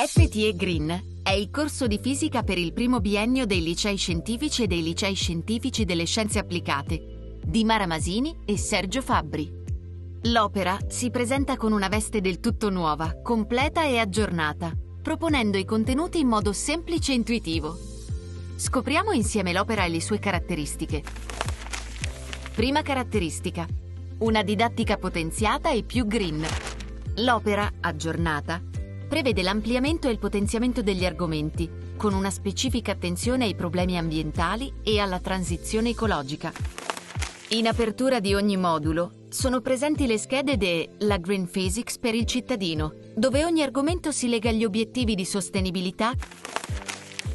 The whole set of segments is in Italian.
FTE Green è il corso di fisica per il primo biennio dei licei scientifici e dei licei scientifici delle scienze applicate di Mara Masini e Sergio Fabbri. L'opera si presenta con una veste del tutto nuova, completa e aggiornata, proponendo i contenuti in modo semplice e intuitivo. Scopriamo insieme l'opera e le sue caratteristiche. Prima caratteristica. Una didattica potenziata e più green. L'opera, aggiornata, prevede l'ampliamento e il potenziamento degli argomenti, con una specifica attenzione ai problemi ambientali e alla transizione ecologica. In apertura di ogni modulo sono presenti le schede de Green Physics per il cittadino, dove ogni argomento si lega agli obiettivi di sostenibilità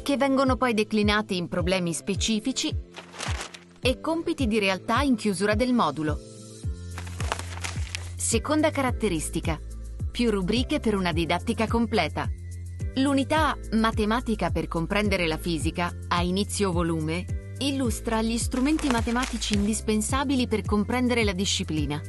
che vengono poi declinati in problemi specifici e compiti di realtà in chiusura del modulo. Seconda caratteristica. Più rubriche per una didattica completa. L'unità Matematica per comprendere la fisica, a inizio volume, illustra gli strumenti matematici indispensabili per comprendere la disciplina.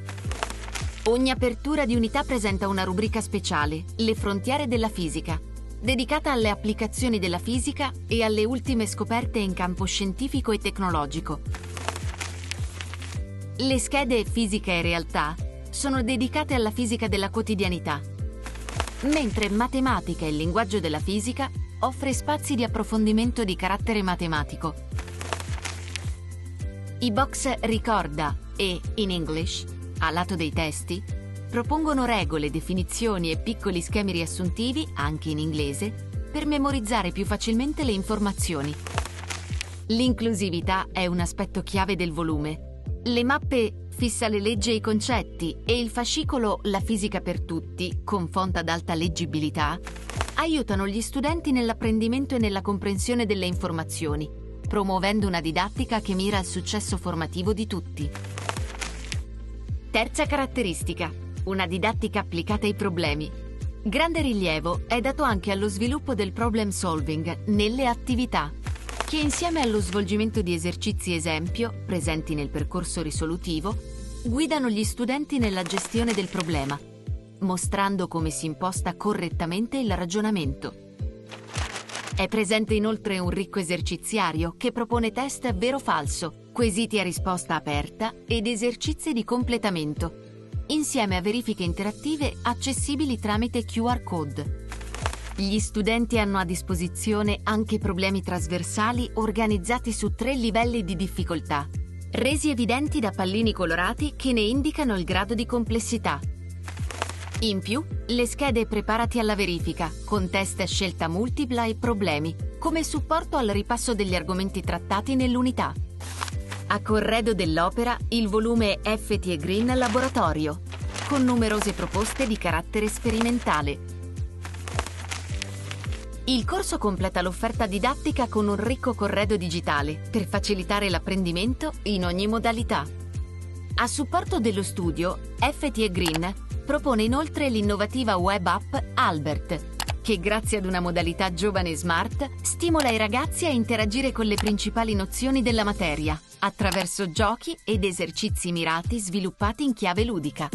Ogni apertura di unità presenta una rubrica speciale, Le frontiere della fisica, dedicata alle applicazioni della fisica e alle ultime scoperte in campo scientifico e tecnologico. Le schede Fisica e Realtà sono dedicate alla fisica della quotidianità, mentre Matematica e il linguaggio della fisica offre spazi di approfondimento di carattere matematico. I box Ricorda e In English, a lato dei testi, propongono regole, definizioni e piccoli schemi riassuntivi, anche in inglese, per memorizzare più facilmente le informazioni. L'inclusività è un aspetto chiave del volume. Le mappe Fissa le leggi e i concetti e il fascicolo La fisica per tutti, con font ad alta leggibilità, aiutano gli studenti nell'apprendimento e nella comprensione delle informazioni, promuovendo una didattica che mira al successo formativo di tutti. Terza caratteristica una didattica applicata ai problemi. Grande rilievo è dato anche allo sviluppo del problem solving nelle attività, che insieme allo svolgimento di esercizi esempio, presenti nel percorso risolutivo, guidano gli studenti nella gestione del problema, mostrando come si imposta correttamente il ragionamento. È presente inoltre un ricco eserciziario che propone test vero-falso, quesiti a risposta aperta ed esercizi di completamento insieme a verifiche interattive accessibili tramite QR code. Gli studenti hanno a disposizione anche problemi trasversali organizzati su tre livelli di difficoltà, resi evidenti da pallini colorati che ne indicano il grado di complessità. In più, le schede preparati alla verifica, con test a scelta multipla e problemi, come supporto al ripasso degli argomenti trattati nell'unità. A corredo dell'opera il volume FT Green Laboratorio, con numerose proposte di carattere sperimentale. Il corso completa l'offerta didattica con un ricco corredo digitale per facilitare l'apprendimento in ogni modalità. A supporto dello studio, FT Green propone inoltre l'innovativa web app Albert, che grazie ad una modalità giovane e smart stimola i ragazzi a interagire con le principali nozioni della materia attraverso giochi ed esercizi mirati sviluppati in chiave ludica.